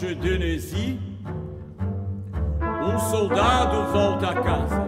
Denesy, um soldado volta a casa.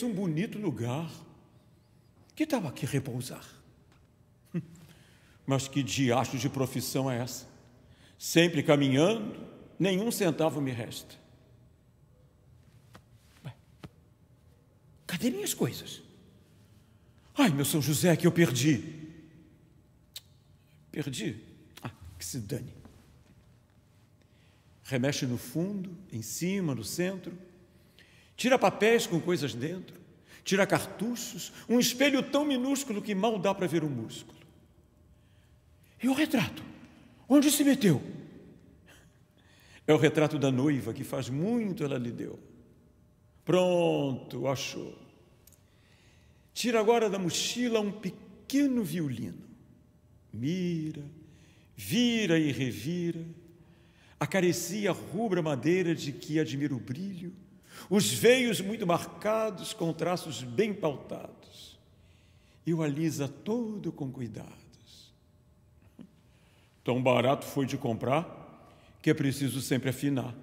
Eis um bonito lugar. Que tal aqui repousar? Mas que diacho de profissão é essa? Sempre caminhando, nenhum centavo me resta. Cadê minhas coisas? Ai, meu São José, que eu perdi. Perdi? Ah, que se dane. Remexe no fundo, em cima, no centro. Tira papéis com coisas dentro. Tira cartuchos. Um espelho tão minúsculo que mal dá para ver o músculo. E o retrato? Onde se meteu? É o retrato da noiva que faz muito ela lhe deu. Pronto, achou. Tira agora da mochila um pequeno violino. Mira, vira e revira, acaricia a rubra madeira de que admira o brilho, os veios muito marcados com traços bem pautados, e o alisa todo com cuidados. Tão barato foi de comprar que é preciso sempre afinar.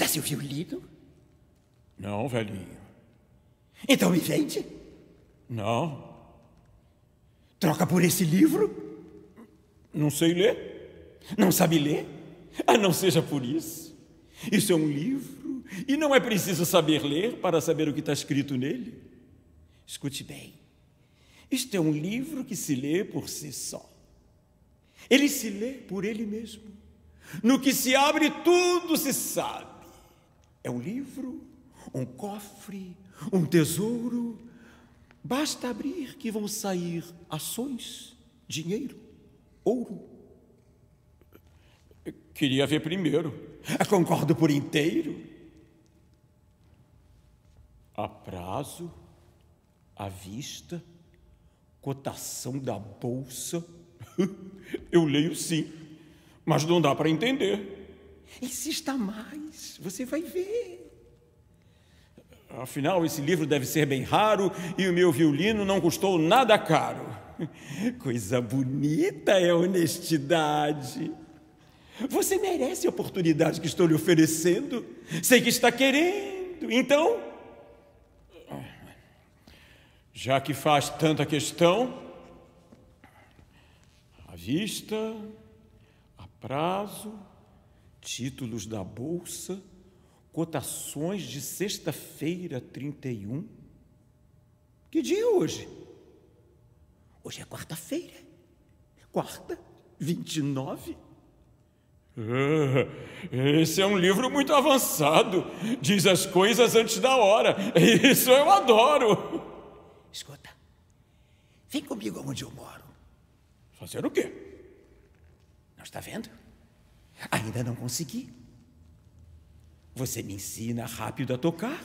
Dá seu violino? Não, velhinho. Então me vende? Não. Troca por esse livro? Não sei ler. Não sabe ler? Ah, não seja por isso. Isso é um livro e não é preciso saber ler para saber o que está escrito nele. Escute bem. Isto é um livro que se lê por si só. Ele se lê por ele mesmo. No que se abre, tudo se sabe. É um livro, um cofre, um tesouro. Basta abrir que vão sair ações, dinheiro, ouro. Queria ver primeiro. Concordo por inteiro. A prazo, à vista, cotação da bolsa. Eu leio sim, mas não dá para entender. Insista mais, você vai ver. Afinal, esse livro deve ser bem raro e o meu violino não custou nada caro. Coisa bonita é honestidade. Você merece a oportunidade que estou lhe oferecendo. Sei que está querendo. Então. Já que faz tanta questão, à vista, a prazo, títulos da Bolsa, cotações de sexta-feira 31. Que dia é hoje? Hoje é quarta-feira. Quarta, 29. Ah, esse é um livro muito avançado. Diz as coisas antes da hora. Isso eu adoro. Escuta, vem comigo onde eu moro. Fazer o quê? Não está vendo? Ainda não consegui. Você me ensina rápido a tocar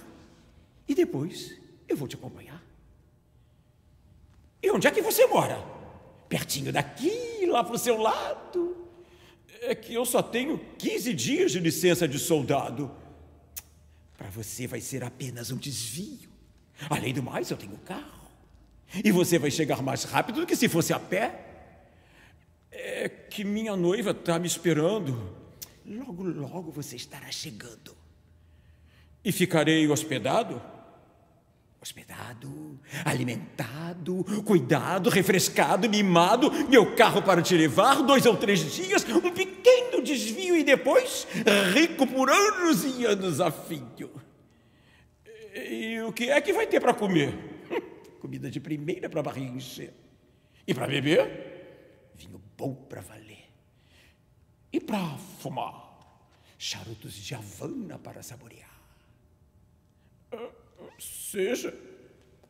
e depois eu vou te acompanhar. E onde é que você mora? Pertinho daqui, lá para o seu lado? É que eu só tenho 15 dias de licença de soldado. Para você vai ser apenas um desvio. Além do mais, eu tenho carro. E você vai chegar mais rápido do que se fosse a pé. É que minha noiva está me esperando. Logo, logo você estará chegando. E ficarei hospedado? Hospedado, alimentado, cuidado, refrescado, mimado, meu carro para te levar, dois ou três dias, um pequeno desvio e depois rico por anos e anos a fio. E o que é que vai ter para comer? Comida de primeira para barriga encher. E para beber? Vinho bom para valer. E para fumar? Charutos de Havana para saborear. Seja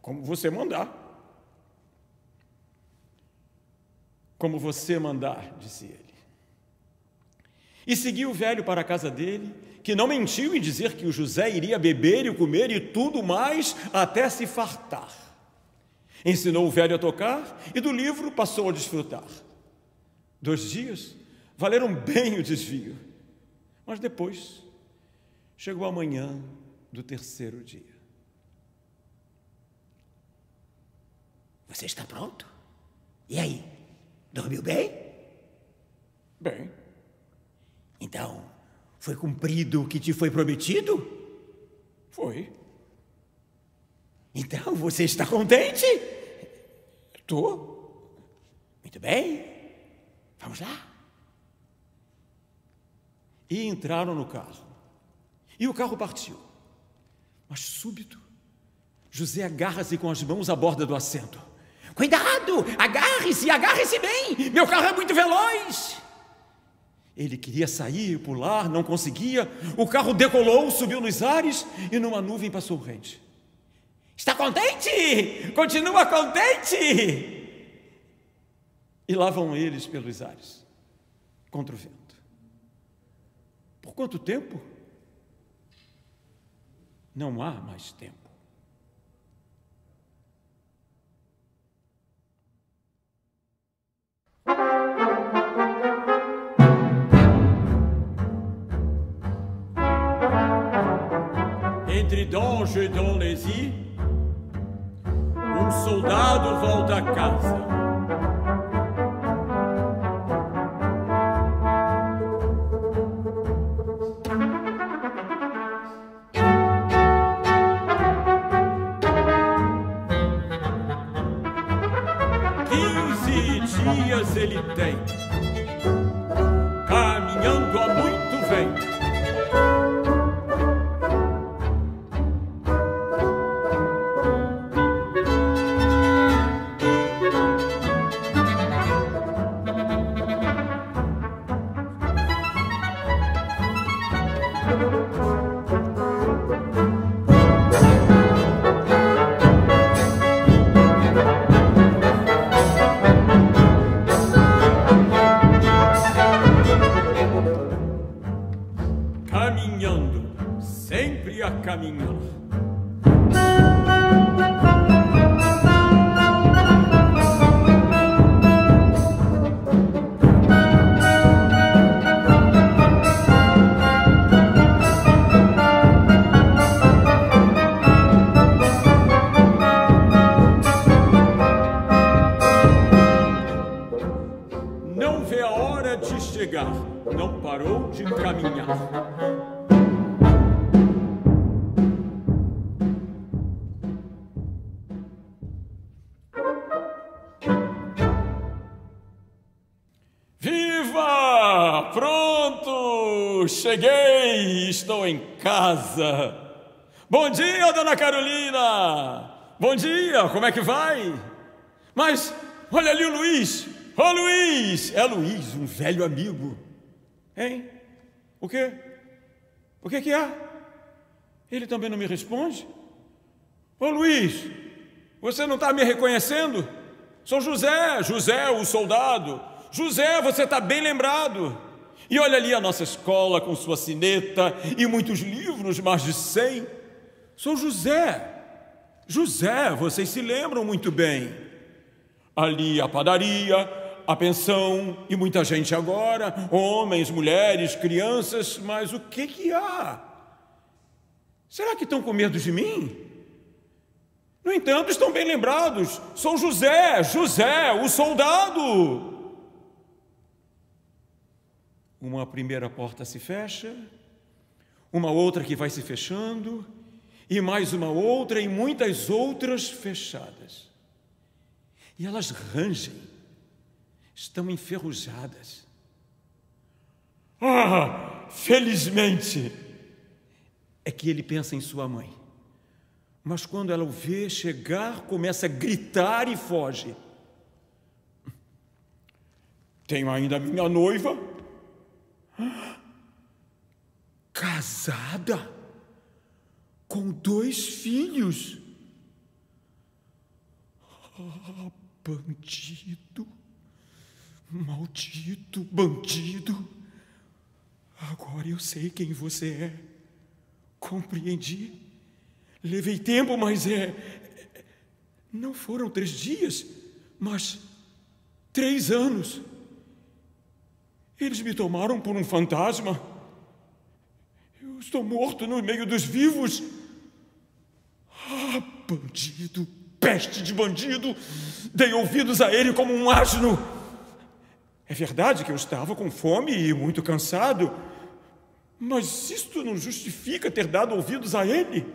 como você mandar. Como você mandar, disse ele. E seguiu o velho para a casa dele, que não mentiu em dizer que o José iria beber e comer e tudo mais até se fartar. Ensinou o velho a tocar e do livro passou a desfrutar. Dois dias valeram bem o desvio, mas depois chegou a manhã do terceiro dia. Você está pronto? E aí? Dormiu bem? Bem. Então, foi cumprido o que te foi prometido? Foi. Então, você está contente? Estou. Muito bem. Vamos lá. E entraram no carro. E o carro partiu. Mas súbito, José agarra-se com as mãos à borda do assento. Cuidado! Agarre-se, agarre-se bem! Meu carro é muito veloz! Ele queria sair, pular, não conseguia. O carro decolou, subiu nos ares e numa nuvem passou rente. Está contente? Continua contente? E lá vão eles pelos ares, contra o vento. Por quanto tempo? Não há mais tempo. Entre Donge e Donlesi, um soldado volta a casa. Ele tem. Bom dia, como é que vai? Mas olha ali o Luiz. Ô oh, Luiz! É Luiz, um velho amigo. Hein? O quê? O que que há? Ele também não me responde? Ô oh, Luiz, você não está me reconhecendo? Sou José, José, o soldado. José, você está bem lembrado. E olha ali a nossa escola com sua sineta e muitos livros, mais de cem. Sou José. José, vocês se lembram muito bem. Ali a padaria, a pensão e muita gente agora, homens, mulheres, crianças, mas o que que há? Será que estão com medo de mim? No entanto, estão bem lembrados. Sou José, José, o soldado. Uma primeira porta se fecha, uma outra que vai se fechando, e mais uma outra, e muitas outras fechadas. E elas rangem, estão enferrujadas. Ah, felizmente! É que ele pensa em sua mãe. Mas quando ela o vê chegar, começa a gritar e foge. Tenho ainda minha noiva Casada com dois filhos. Oh, bandido, maldito bandido. Agora eu sei quem você é. Compreendi. Levei tempo, mas é. Não foram três dias, mas três anos. Eles me tomaram por um fantasma. Eu estou morto no meio dos vivos. Bandido, peste de bandido! Dei ouvidos a ele como um asno. É verdade que eu estava com fome e muito cansado, mas isto não justifica ter dado ouvidos a ele.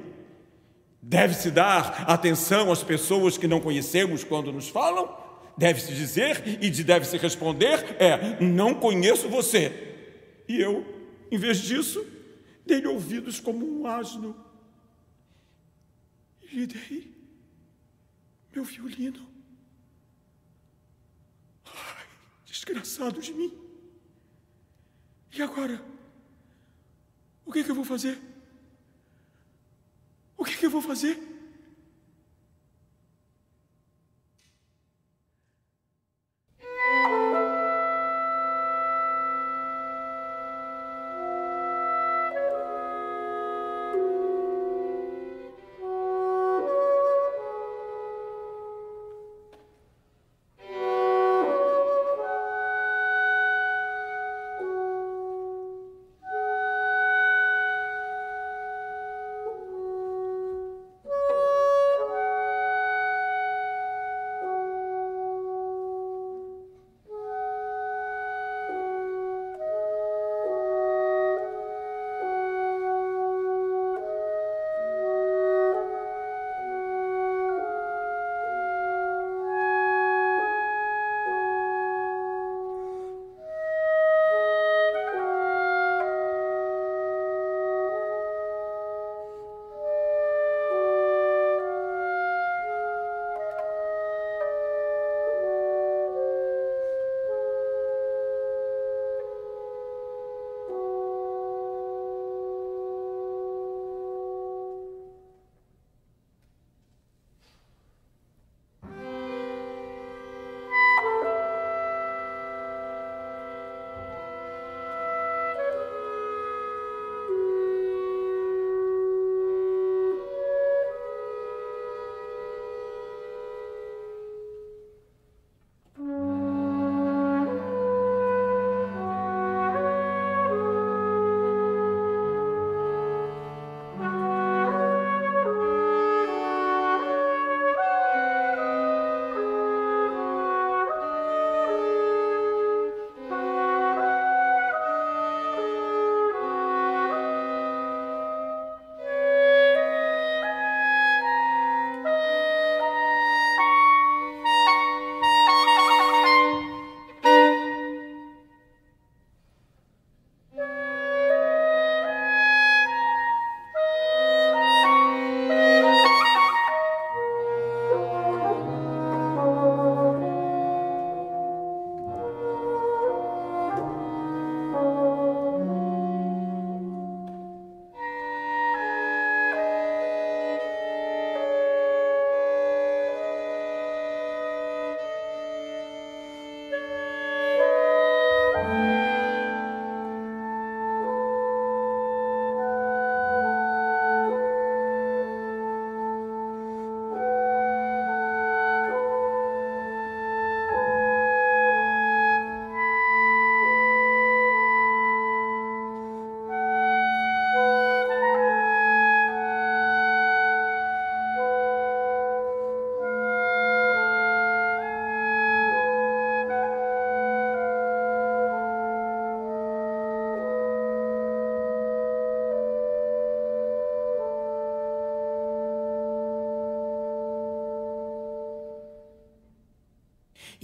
Deve-se dar atenção às pessoas que não conhecemos quando nos falam? deve-se dizer e deve-se responder é: Não conheço você. E eu, em vez disso, dei-lhe ouvidos como um asno. Lhe dei meu violino. Ai, desgraçado de mim. E agora? O que, é que eu vou fazer? O que, é que eu vou fazer?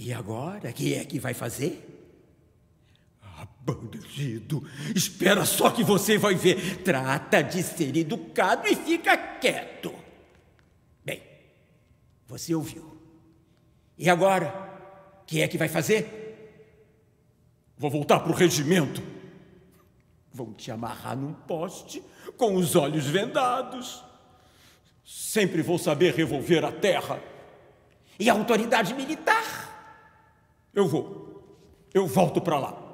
E agora, quem é que vai fazer? Bandido, espera só que você vai ver. Trata de ser educado e fica quieto. Bem, você ouviu. E agora, quem é que vai fazer? Vou voltar para o regimento. Vão te amarrar num poste com os olhos vendados. Sempre vou saber revolver a terra. E a autoridade militar? Eu vou. Eu volto para lá.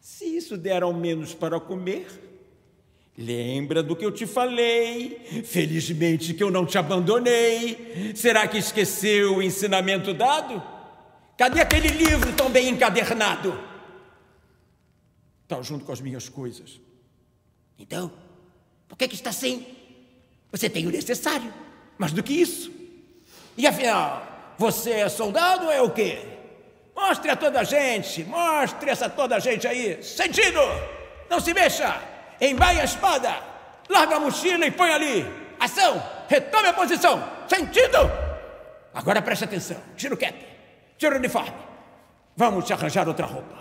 Se isso der ao menos para comer, lembra do que eu te falei. Felizmente que eu não te abandonei. Será que esqueceu o ensinamento dado? Cadê aquele livro tão bem encadernado? Está junto com as minhas coisas. Então, por que, que está sem? Você tem o necessário, mas do que isso? E afinal, você é soldado ou é o quê? Mostre a toda a gente, mostre essa toda a gente aí. Sentido! Não se mexa! Embaia a espada! Larga a mochila e põe ali! Ação! Retome a posição! Sentido! Agora preste atenção, tira o cap. Tira o uniforme. Vamos te arranjar outra roupa.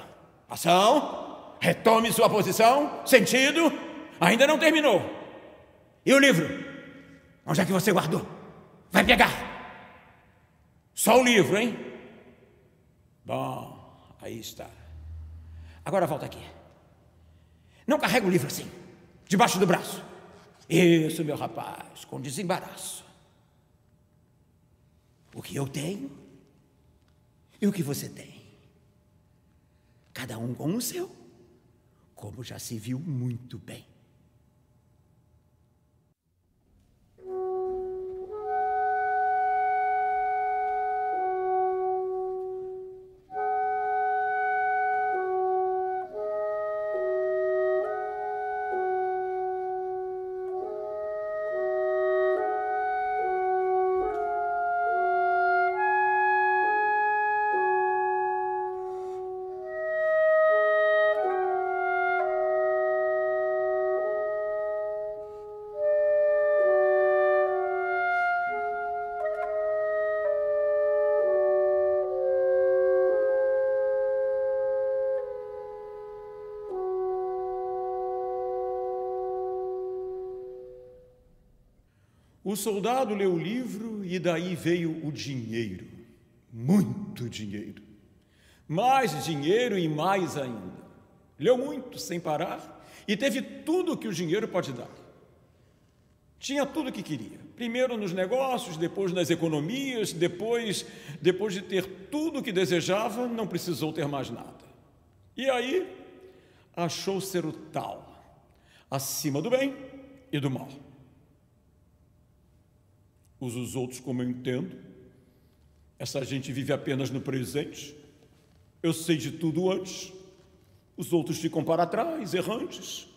Ação. Retome sua posição. Sentido. Ainda não terminou. E o livro? Onde é que você guardou? Vai pegar. Só o livro, hein? Bom, aí está. Agora volta aqui. Não carrega o livro assim, debaixo do braço. Isso, meu rapaz, com desembaraço. O que eu tenho e o que você tem? Cada um com o seu, como já se viu muito bem. O soldado leu o livro e daí veio o dinheiro. Muito dinheiro. Mais dinheiro e mais ainda. Leu muito, sem parar, e teve tudo o que o dinheiro pode dar. Tinha tudo o que queria. Primeiro nos negócios, depois nas economias, depois, depois de ter tudo o que desejava, não precisou ter mais nada. E aí achou ser o tal, acima do bem e do mal os outros como eu entendo. Essa gente vive apenas no presente. Eu sei de tudo antes. Os outros ficam para trás, errantes.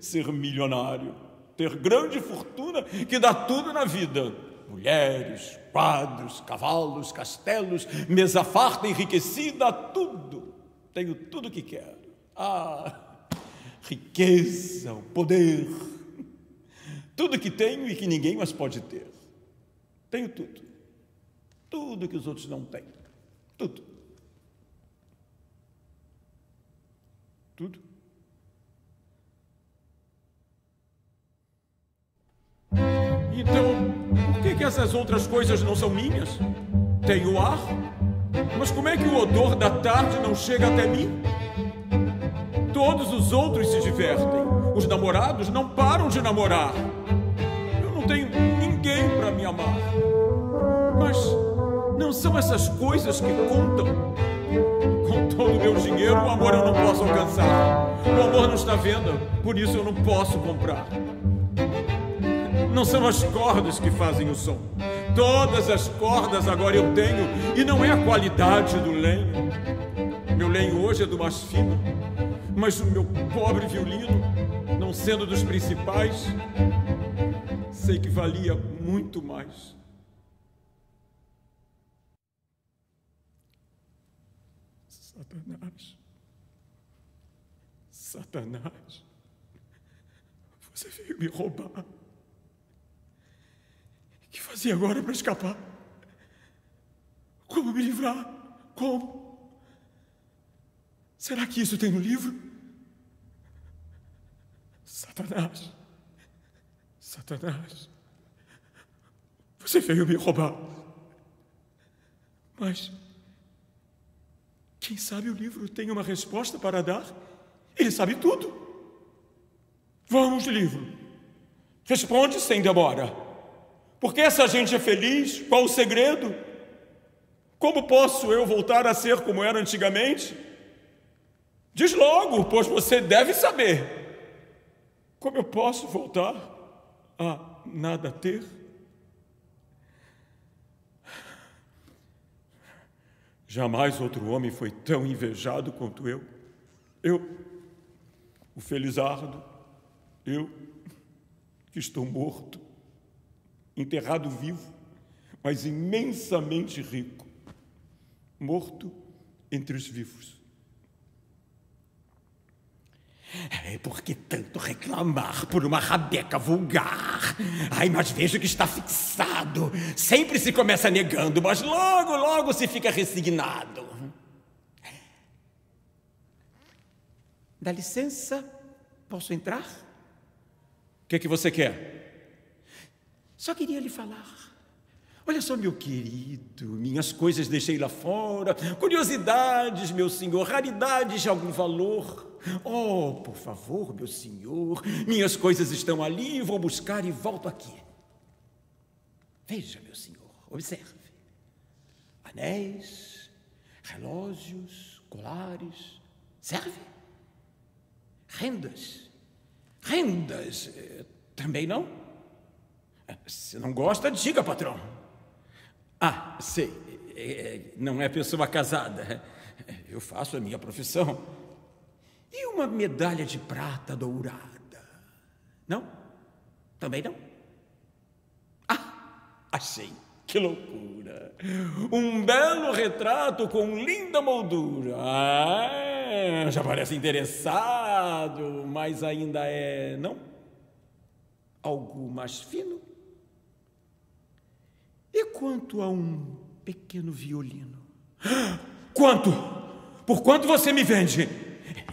Ser milionário, ter grande fortuna que dá tudo na vida: mulheres, quadros, cavalos, castelos, mesa farta, enriquecida, tudo. Tenho tudo que quero. Ah, riqueza, o poder tudo que tenho e que ninguém mais pode ter. Tenho tudo. Tudo que os outros não têm. Tudo. Tudo. Então, por que, que essas outras coisas não são minhas? Tenho ar, mas como é que o odor da tarde não chega até mim? Todos os outros se divertem. Os namorados não param de namorar não tenho ninguém para me amar. Mas não são essas coisas que contam. Com todo o meu dinheiro, o amor eu não posso alcançar. O amor não está à venda, por isso eu não posso comprar. Não são as cordas que fazem o som. Todas as cordas agora eu tenho, e não é a qualidade do lenho. Meu lenho hoje é do mais fino, mas o meu pobre violino, não sendo dos principais, sei que valia muito mais. Satanás, Satanás, você veio me roubar. O que fazia agora para escapar? Como me livrar? Como? Será que isso tem no livro? Satanás, Satanás, você veio me roubar. Mas, quem sabe o livro tem uma resposta para dar? Ele sabe tudo. Vamos, livro. Responde sem demora. Por que essa gente é feliz? Qual o segredo? Como posso eu voltar a ser como era antigamente? Diz logo, pois você deve saber. Como eu posso voltar a nada ter? Jamais outro homem foi tão invejado quanto eu. Eu, o Felizardo, eu, que estou morto, enterrado vivo, mas imensamente rico, morto entre os vivos. É por que tanto reclamar por uma rabeca vulgar? Ai, mas vejo que está fixado. Sempre se começa negando, mas logo, logo se fica resignado. Dá licença, posso entrar? O que, é que você quer? Só queria lhe falar. Olha só, meu querido, minhas coisas deixei lá fora, curiosidades, meu senhor, raridades de algum valor. Oh, por favor, meu senhor, minhas coisas estão ali, vou buscar e volto aqui. Veja, meu senhor, observe: anéis, relógios, colares, serve? Rendas, rendas, eh, também não? Se não gosta, diga, patrão. Ah, sei, eh, não é pessoa casada. Eu faço a minha profissão. E uma medalha de prata dourada? Não? Também não? Ah, achei. Que loucura! Um belo retrato com linda moldura. Ah, já parece interessado, mas ainda é. Não? Algo mais fino? E quanto a um pequeno violino? Quanto? Por quanto você me vende?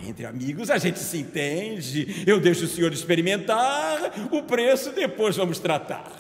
Entre amigos a gente se entende. Eu deixo o senhor experimentar, o preço depois vamos tratar.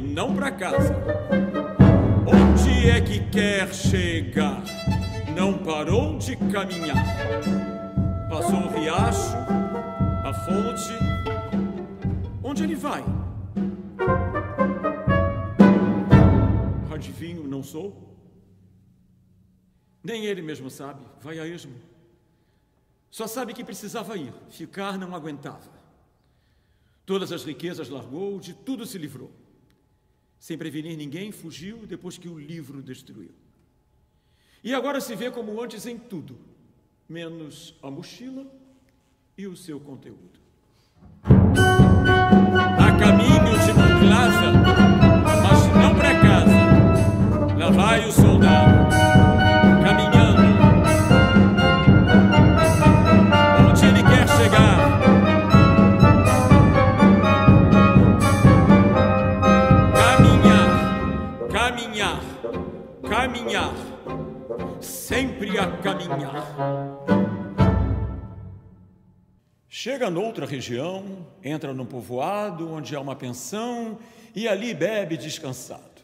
Não para casa. Onde é que quer chegar? Não parou de caminhar. Passou o riacho, a fonte. Onde ele vai? Adivinho, não sou? Nem ele mesmo sabe, vai a esmo. Só sabe que precisava ir, ficar não aguentava. Todas as riquezas largou, de tudo se livrou. Sem prevenir ninguém, fugiu depois que o livro destruiu. E agora se vê como antes em tudo, menos a mochila e o seu conteúdo. A caminho de Monclasa, mas não para casa. caminhar, sempre a caminhar. Chega noutra região, entra num povoado onde há uma pensão e ali bebe descansado.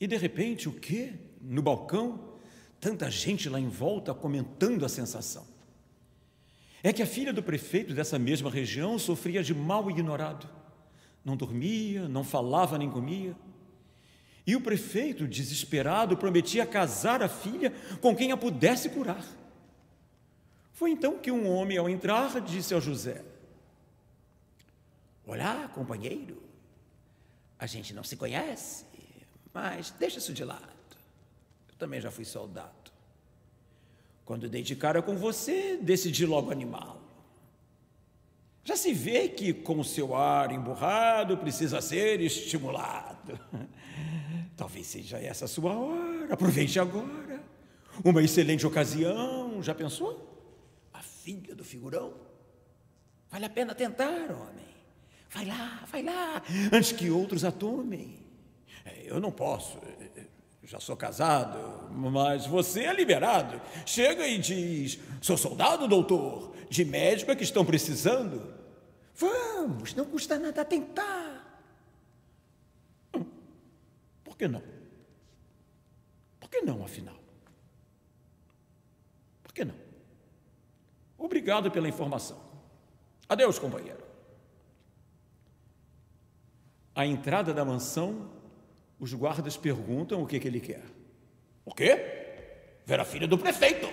E de repente, o quê? No balcão, tanta gente lá em volta comentando a sensação. É que a filha do prefeito dessa mesma região sofria de mal ignorado. Não dormia, não falava nem comia. E o prefeito, desesperado, prometia casar a filha com quem a pudesse curar. Foi então que um homem, ao entrar, disse ao José: Olá, companheiro. A gente não se conhece, mas deixa isso de lado. Eu também já fui soldado. Quando dei de cara com você, decidi logo animá-lo. Já se vê que, com seu ar emburrado, precisa ser estimulado. Talvez seja essa a sua hora. Aproveite agora. Uma excelente ocasião. Já pensou? A filha do figurão. Vale a pena tentar, homem. Vai lá, vai lá, antes que outros a tomem. É, eu não posso, já sou casado, mas você é liberado. Chega e diz: sou soldado, doutor, de médico é que estão precisando. Vamos, não custa nada tentar. Hum, por que não? Por que não, afinal? Por que não? Obrigado pela informação. Adeus, companheiro. À entrada da mansão, os guardas perguntam o que, que ele quer. O quê? Ver a filha do prefeito.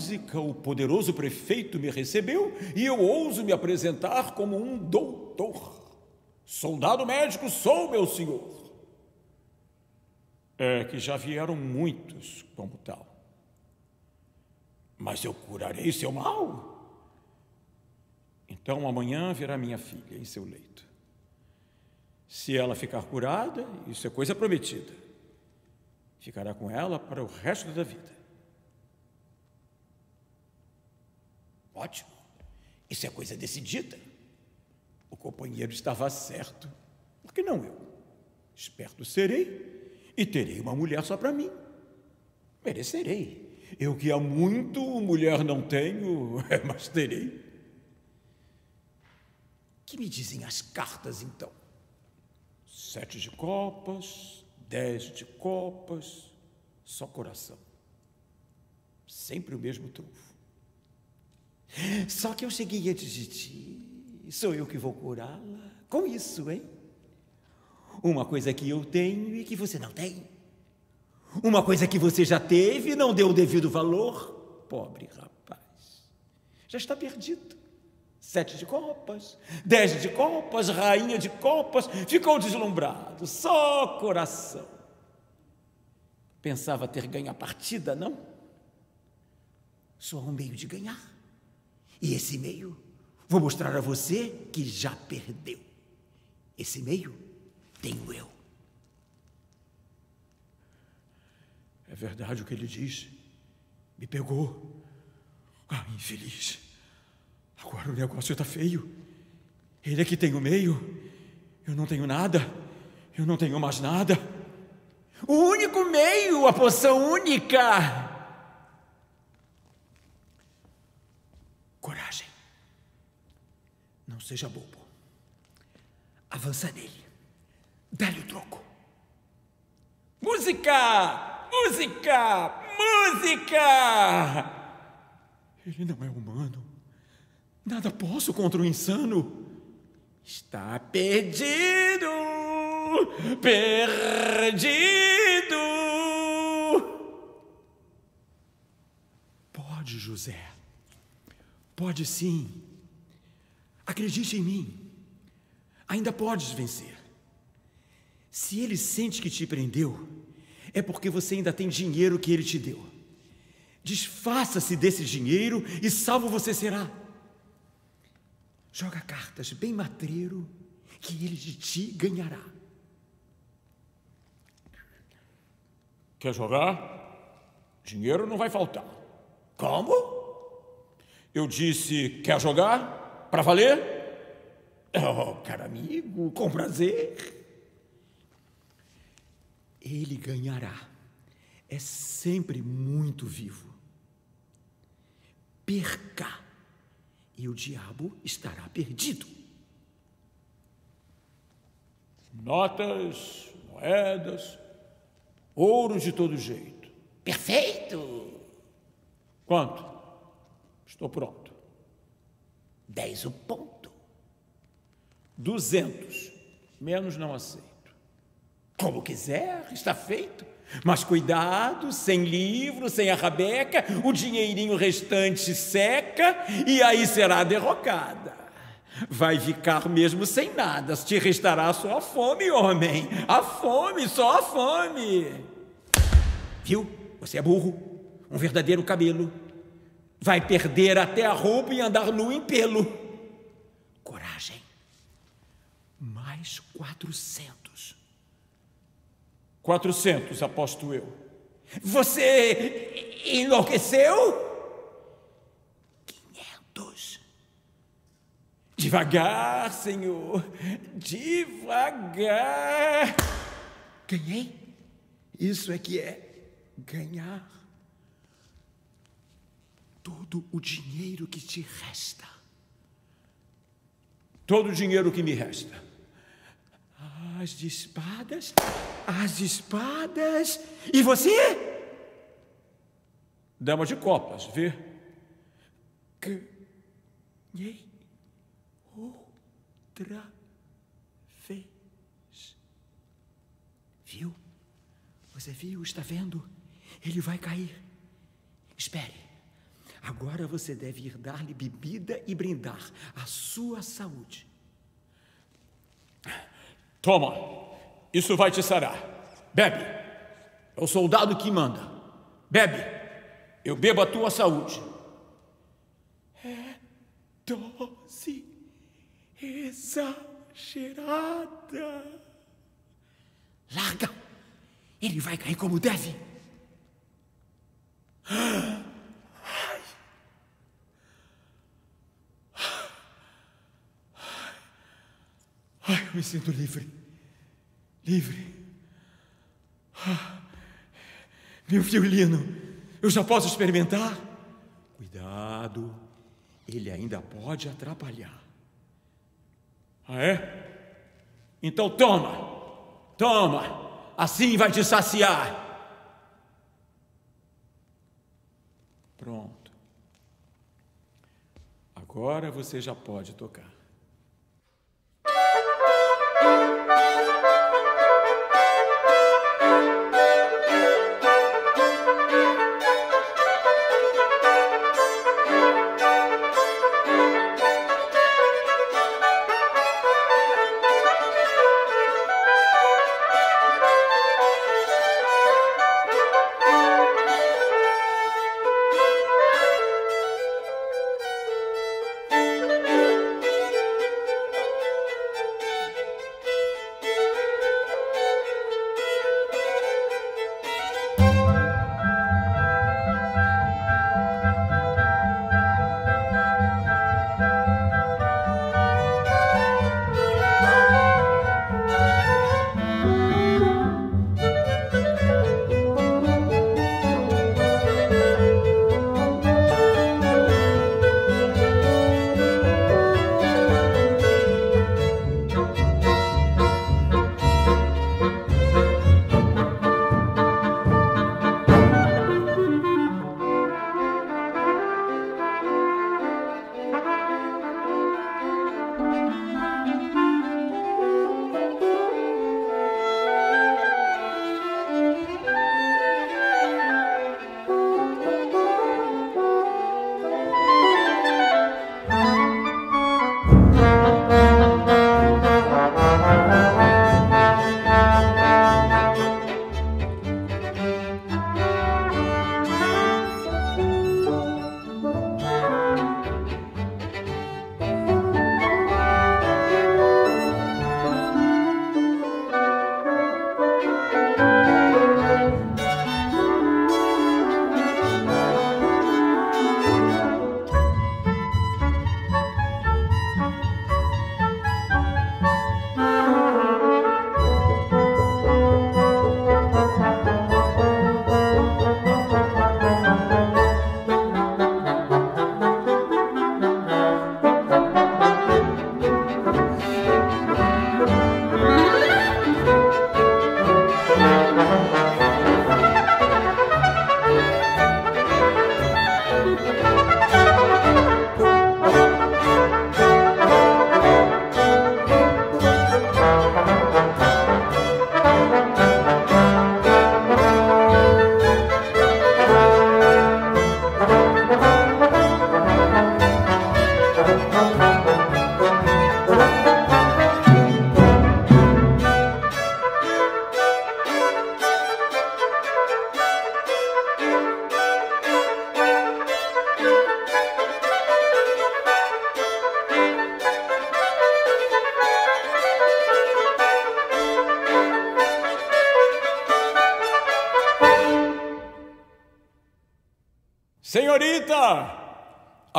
Música, o poderoso prefeito me recebeu e eu ouso me apresentar como um doutor. Soldado médico sou, meu senhor. É que já vieram muitos como tal. Mas eu curarei seu mal. Então amanhã verá minha filha em seu leito. Se ela ficar curada, isso é coisa prometida. Ficará com ela para o resto da vida. Ótimo. Isso é coisa decidida. O companheiro estava certo. Por que não eu? Esperto serei e terei uma mulher só para mim. Merecerei. Eu que há muito mulher não tenho, mas terei. Que me dizem as cartas então? Sete de copas, dez de copas, só coração. Sempre o mesmo trunfo. Só que eu cheguei antes de ti, sou eu que vou curá-la. Com isso, hein? Uma coisa que eu tenho e que você não tem. Uma coisa que você já teve e não deu o devido valor. Pobre rapaz, já está perdido. Sete de copas, dez de copas, rainha de copas, ficou deslumbrado, só coração. Pensava ter ganho a partida, não? Só um meio de ganhar. E esse meio, vou mostrar a você que já perdeu. Esse meio tenho eu. É verdade o que ele diz. Me pegou. Ah, infeliz. Agora o negócio está feio. Ele é que tem o meio. Eu não tenho nada. Eu não tenho mais nada. O único meio, a poção única. Coragem. Não seja bobo. Avança nele. Dá-lhe o troco. Música! Música! Música! Ele não é humano. Nada posso contra o insano. Está perdido! Perdido! Pode, José. Pode sim. Acredite em mim. Ainda podes vencer. Se ele sente que te prendeu, é porque você ainda tem dinheiro que ele te deu. Desfaça-se desse dinheiro e salvo você será. Joga cartas bem matreiro que ele de ti ganhará. Quer jogar? Dinheiro não vai faltar. Como? Eu disse, quer jogar? Para valer? Oh, caro amigo, com prazer. Ele ganhará. É sempre muito vivo. Perca, e o diabo estará perdido. Notas, moedas, ouro de todo jeito. Perfeito! Quanto? Estou pronto. Dez o ponto. Duzentos. Menos não aceito. Como quiser, está feito. Mas cuidado, sem livro, sem a rabeca, o dinheirinho restante seca e aí será derrocada. Vai ficar mesmo sem nada, te restará só a fome, homem. A fome, só a fome. Viu? Você é burro, um verdadeiro cabelo. Vai perder até a roupa e andar nu em pelo. Coragem. Mais quatrocentos. Quatrocentos, aposto eu. Você enlouqueceu? Quinhentos. Devagar, senhor. Devagar. Ganhei? Isso é que é ganhar. Todo o dinheiro que te resta. Todo o dinheiro que me resta. As de espadas, as espadas. E você? Dama de copas, vê? Ganhei outra vez. Viu? Você viu? Está vendo? Ele vai cair. Espere. Agora você deve ir dar-lhe bebida e brindar a sua saúde. Toma, isso vai te sarar. Bebe. É o soldado que manda. Bebe. Eu bebo a tua saúde. É dose exagerada. Larga. Ele vai cair como deve. Ai. Ai, eu me sinto livre. Livre. Ah, meu violino, eu já posso experimentar? Cuidado, ele ainda pode atrapalhar. Ah, é? Então toma, toma, assim vai te saciar. Pronto. Agora você já pode tocar.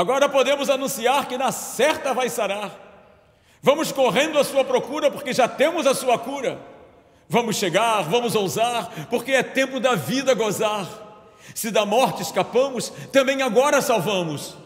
Agora podemos anunciar que na certa vai sarar. Vamos correndo à sua procura, porque já temos a sua cura. Vamos chegar, vamos ousar, porque é tempo da vida gozar. Se da morte escapamos, também agora salvamos.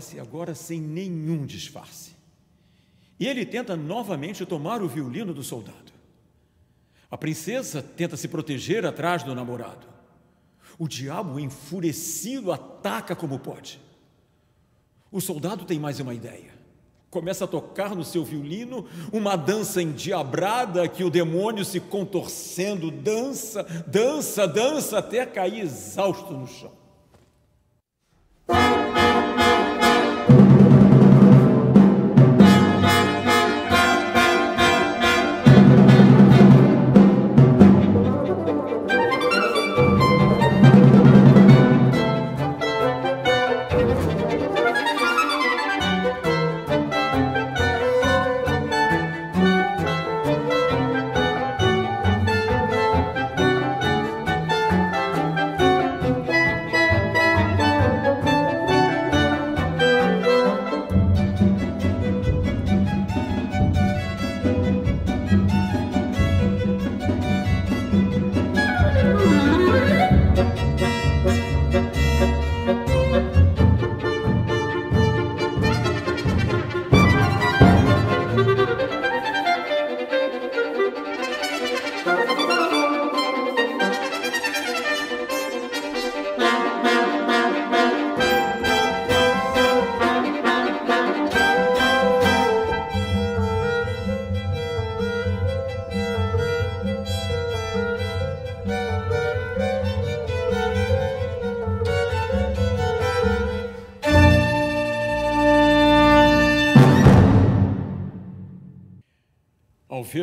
Aparece agora sem nenhum disfarce. E ele tenta novamente tomar o violino do soldado. A princesa tenta se proteger atrás do namorado. O diabo, enfurecido, ataca como pode. O soldado tem mais uma ideia. Começa a tocar no seu violino uma dança endiabrada que o demônio se contorcendo dança, dança, dança até cair exausto no chão.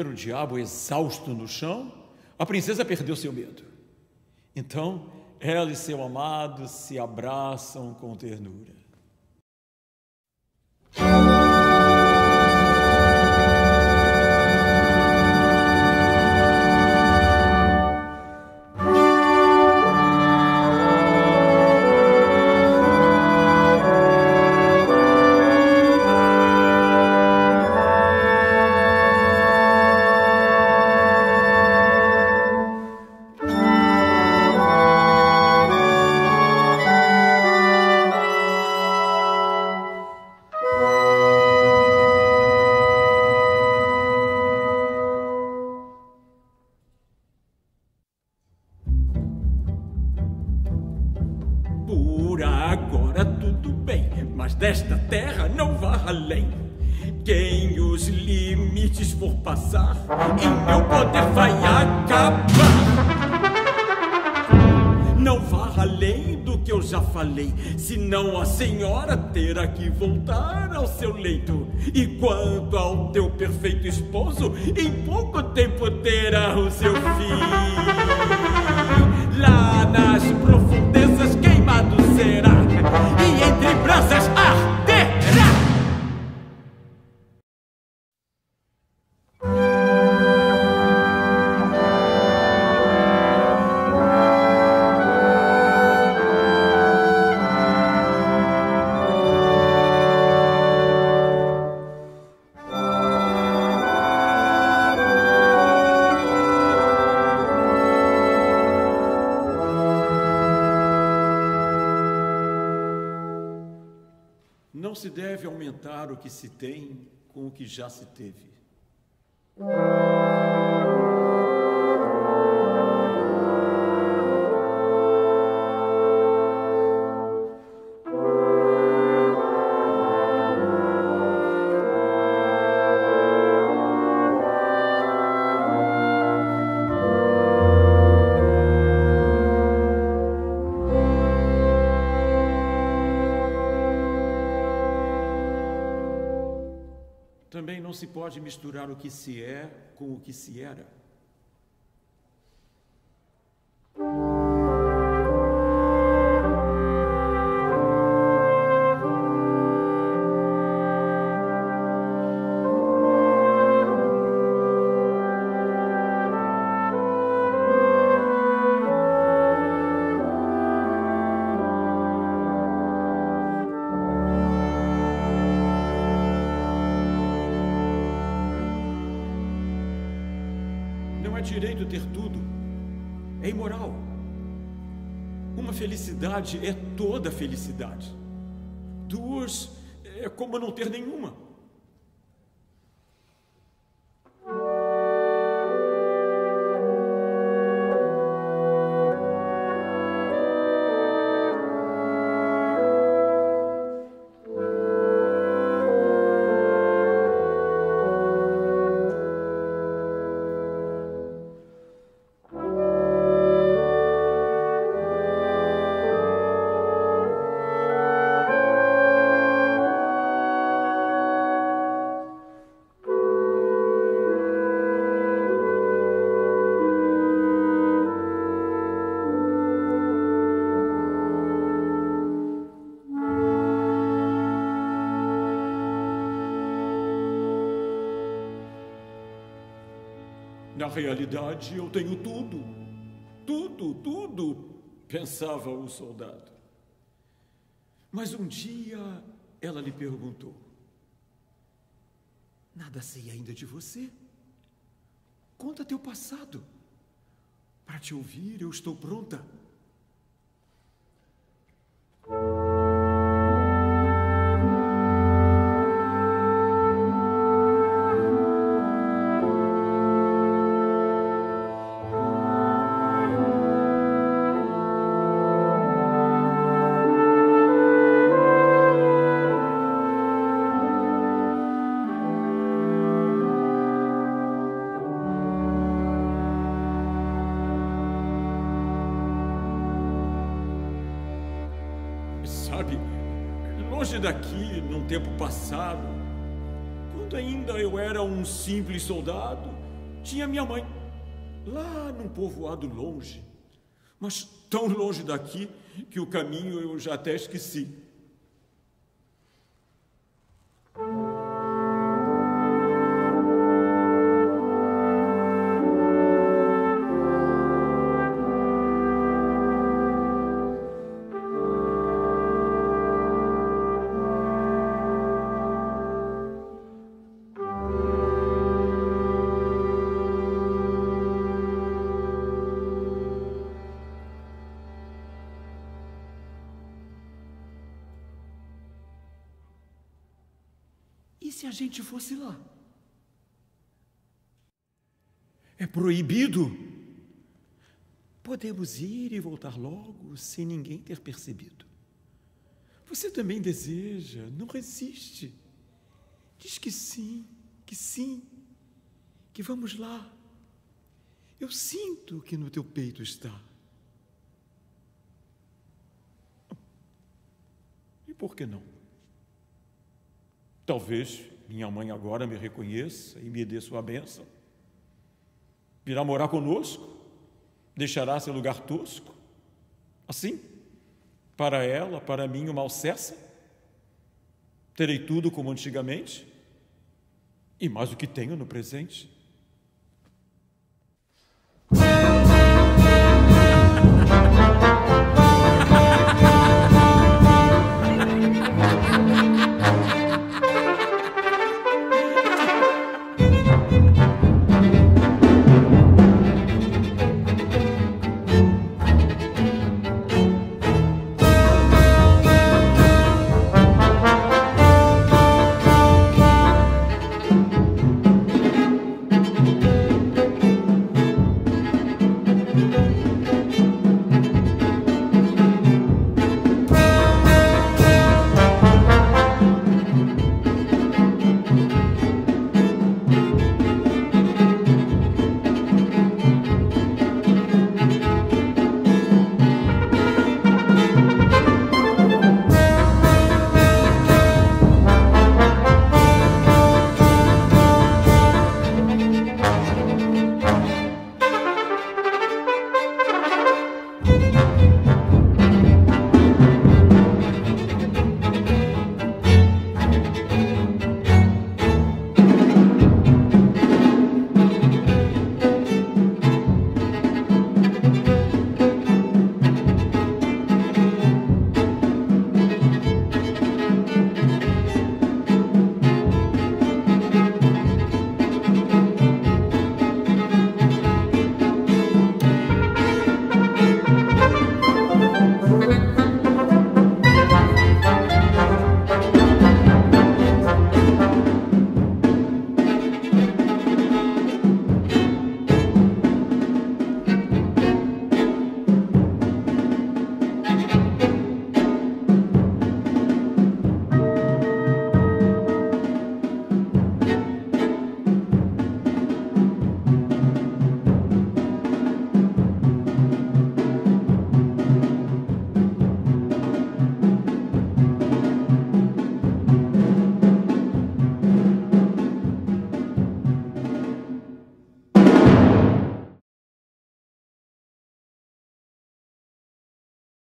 O diabo exausto no chão, a princesa perdeu seu medo. Então, ela e seu amado se abraçam com ternura. Que voltar ao seu leito. E quanto ao teu perfeito esposo, em pouco tempo terá o seu fim. O que se tem com o que já se teve. Pode misturar o que se é com o que se era. Felicidade é toda felicidade. Duas é como não ter nenhuma. Na realidade, eu tenho tudo. Tudo, tudo, pensava o soldado. Mas um dia ela lhe perguntou: Nada sei ainda de você. Conta teu passado. Para te ouvir, eu estou pronta. Passado, quando ainda eu era um simples soldado, tinha minha mãe, lá num povoado longe, mas tão longe daqui que o caminho eu já até esqueci. Gente fosse lá? É proibido. Podemos ir e voltar logo sem ninguém ter percebido. Você também deseja, não resiste. Diz que sim, que sim, que vamos lá. Eu sinto que no teu peito está. E por que não? Talvez minha mãe agora me reconheça e me dê sua bênção. Virá morar conosco, deixará seu lugar tosco. Assim, para ela, para mim, o mal cessa. Terei tudo como antigamente e mais do que tenho no presente.